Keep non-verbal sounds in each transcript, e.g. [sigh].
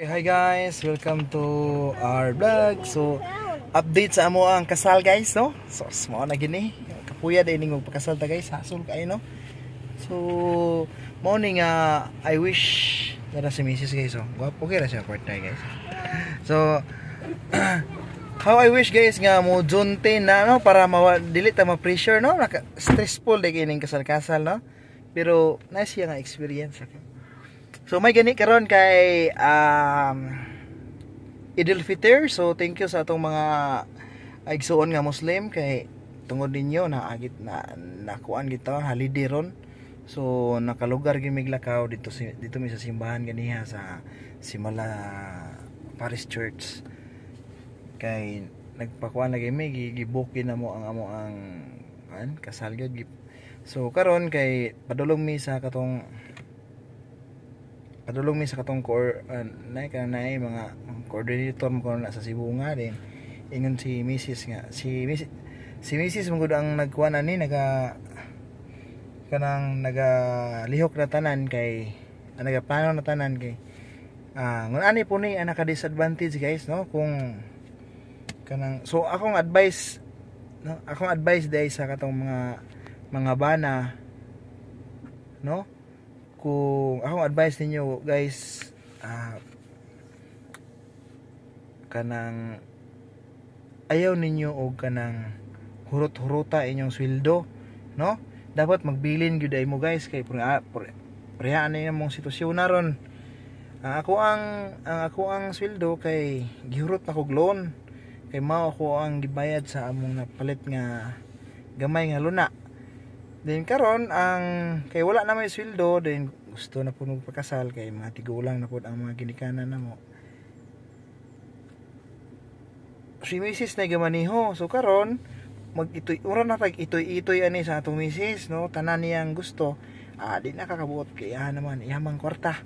Hi guys, welcome to our vlog. So, update sa amo ang kasal guys, no? So, small na gini. Kapuya din ning magpakasal ta guys, hasol kayo no. So, morning uh, I wish na si Mrs. guys, oh. Gwapo kaya siya partner guys. So, [clears throat] how I wish guys nga mo June 10 na no para mawa dili ta ma-pressure no, Naka, stressful day kining kasal-kasal no. Pero nice nga experience. Okay? So may gani karon kay um, Idil Fitr. So thank you sa atong mga igsuon nga Muslim kay tungod ninyo na agit na nakuan kita holiday ron. So nakalugar gyud miglakaw dito dito mi sa simbahan ganiha sa Simala Parish Church. Kay nagpakuan lagi mi gibukin na mo ang amo ang kan kasal gyud. So karon kay padulong mi sa katong padulong mi sa katong core uh, na ka na mga coordinator mo na sa Cebu nga din. Ingon si Mrs nga si Mrs si Mrs mo gud ang nagkuan ani naga kanang naga lihok na tanan kay ah, naga plano na tanan kay ah ngun ani po ni ana ka disadvantage guys no? Kung kanang so akong advice no? Akong advice dai sa katong mga mga bana no kung akong advice ninyo guys uh, kanang ayaw ninyo og kanang hurot-hurota inyong sweldo no? Dapat magbilin gyud mo guys kay prehaan na mong sitwasyon na ron. Ang ako ang ang ako ang sweldo kay gihurot na kog loan. Kay mao ako ang gibayad sa among napalit nga gamay nga luna Then karon ang kay wala na may sweldo, then gusto na po magpakasal kay mga tigulang na po ang mga ginikanan na mo. Si Mrs. na gamaniho. So karon mag itoy ura na pag itoy-itoy ani sa atong Mrs. no tanan niyang gusto. Ah di na kakabuot kay naman iyang kwarta.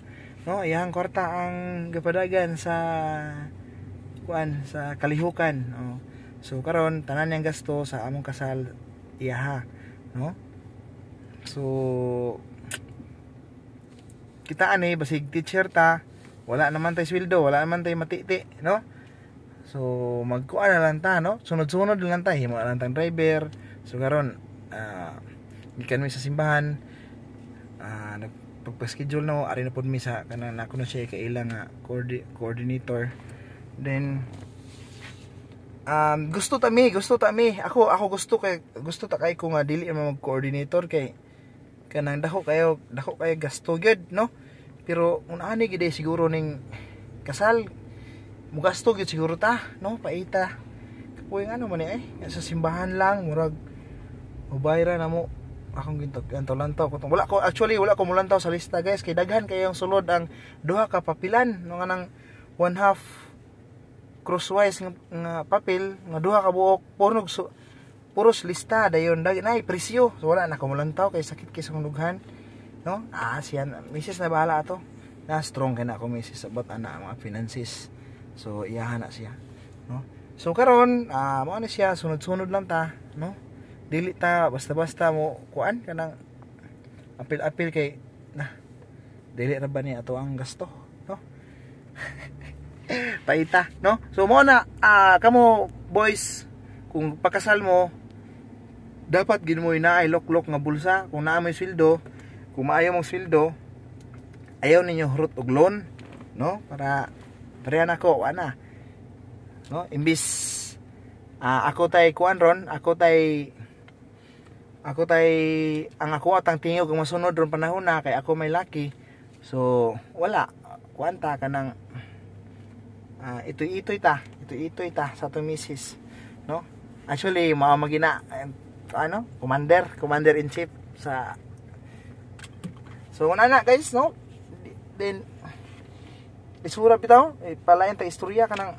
No, iyang kwarta ang gapadagan sa kuan sa kalihukan. No? So karon tanan niyang gasto sa among kasal iyaha, no? So kita ani basig teacher ta, wala naman tay sweldo, wala naman tay matiti, no? So magkuan na lang ta, no? Sunod-sunod lang ta, himo lang tang driver. So karon uh, gikan mi sa simbahan uh, nagpagpa-schedule no ari na pud mi sa kanang nako na siya kay ilang coordi- coordinator. Then um, gusto ta mi, gusto ta mi. Ako ako gusto kay gusto ta kay ko nga dili mag coordinator kay kanang dako kayo dako kayo gasto gyud no? Pero unani gid siguro ning kasal. Mo gasto gyud siguro ta no? Paita. Kapoy ano man eh sa simbahan lang murag ubayra na mo. Akong ginto ganto lantaw ko wala ko actually wala ko mulantaw sa lista guys. Kay daghan kayong sulod ang duha ka papilan. No nga nang one half crosswise nga, nga papel nga duha ka buok pornog so, puros lista dayon. Dag nay presyo. So wala na kumulantaw kay sakit kay sa lughan. No? Ah siya misis na bahala ato na strong kay na ako misis about ana mga finances. So iyahan na siya. No? So karon ah mo na siya sunod-sunod lang ta no? Dili ta basta-basta mo kuan kanang apil-apil kay na dili ra ba ni ato ang gasto? No? [laughs] Paita no? So mo na ah kamo boys kung pakasal mo dapat gid mo inaay loklok nga bulsa. Kung naa may sweldo kung maayo mong sweldo ayaw ninyo hurot og loan no? Para pareha nako ana no? Imbis uh, ako tay kuan ron ako tay ako tay ang ako atang tingog ang masunod ron panahon na kay ako may laki so wala. Kuanta kanang uh, itoy-itoy ta itoy-itoy ta sa to misis no? Actually mao magina ano, commander, commander in chief sa So una na guys, no? Then isura bitaw, eh, palayan ta istorya kanang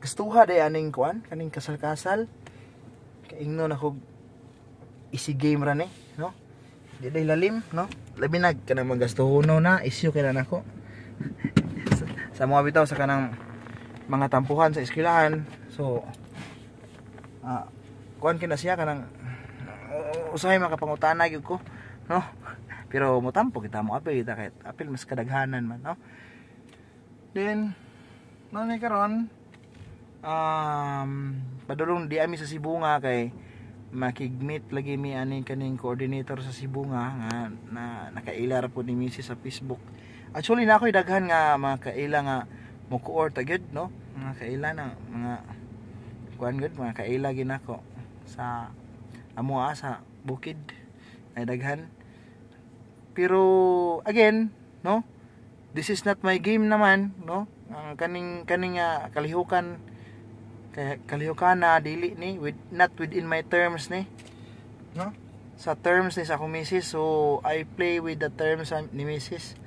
kastuha day aning kuan, kaning kasal-kasal. Kaingno na kog easy game ra ni, no? Di day lalim, no? Labi nag kanang magastuhono na, isyu kay nako. sa, [laughs] sa mga bitaw sa kanang mga tampuhan sa eskwelahan. So ah, kuan kina siya kanang uh, usahay makapangutana gyud ko no? Pero mutampo kita mo apil kita kahit apil mas kadaghanan man no? Then no ni karon um padulong di ami sa Sibunga kay makigmeet lagi mi aning kaning coordinator sa Sibunga nga na nakailar po ni Mrs. sa Facebook. Actually na ako'y daghan nga mga kaila nga mo coort agad no? Mga kaila na mga kuan gud mga kaila ginako sa amo ah, sa bukid ay daghan. Pero again no? This is not my game naman no? Ang kaning kaning ah, kalihukan kalihukan na dili ni with not within my terms ni no? Sa terms ni sa akong misis so I play with the terms ni misis.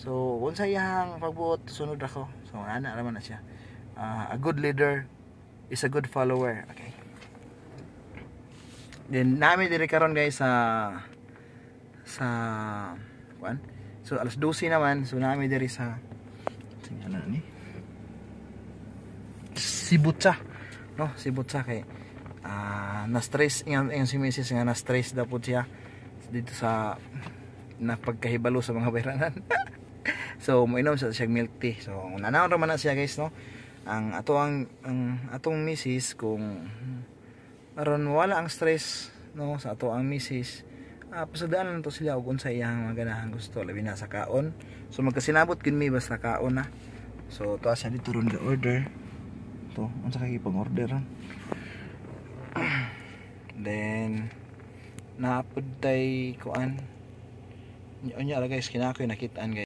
So unsa iyang pagbuot sunod ako. So ana naman na siya. Ah, a good leader is a good follower. Okay then namin diri karon guys sa sa kuan so alas 12 naman. So namin diri sa ano ni? Sibutsa no? Sibutsa kay ah na stress yung, yung si Mrs. nga na stress daw po siya dito sa napagkahibalo sa mga bayranan [laughs] so mainom sa siyang milk tea. So nanaw naman na siya guys no? Ang ato ang, ang atong misis kung aron wala ang stress no sa ato ang misis ah pasadaan to sila og unsa iyang maganahan gusto labi na sa kaon. So magkasinabot gid mi basta kaon na. So to siya dito ron the order to unsa kay pang order [clears throat] then naapod tay kuan. Nya guys kinakoy nakitaan guys